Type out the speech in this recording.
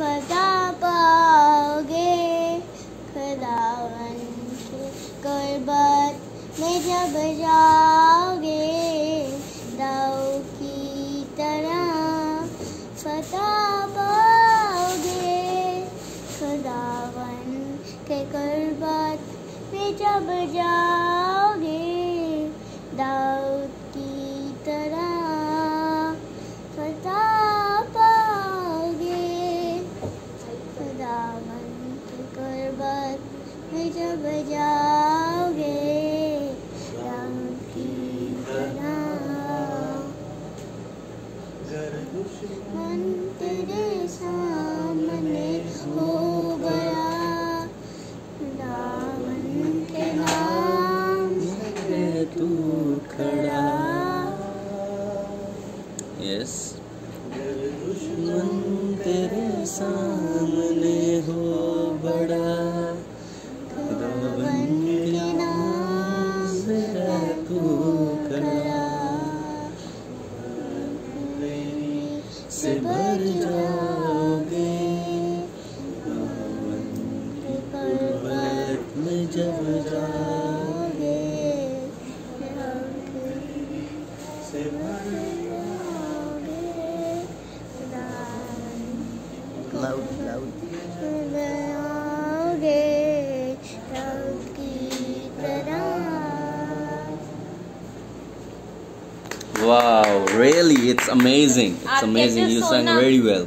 फता पाओगे खुदावन के गुरबत में जब जाओगे, दाऊ की तरह फता पाओगे खुदावन के गुरबत में जब जाओगे जब जाओगे दाऊद की तरह मन तेरे सामने हो गया। दामन के नाम है तू खड़ा। यस। दुश्मन तेरे सामने से भर जाओगे। खुदावन की गुरबत में जब जाओगे। से भर loud loud Wow, really? It's amazing. It's amazing. You sang very well.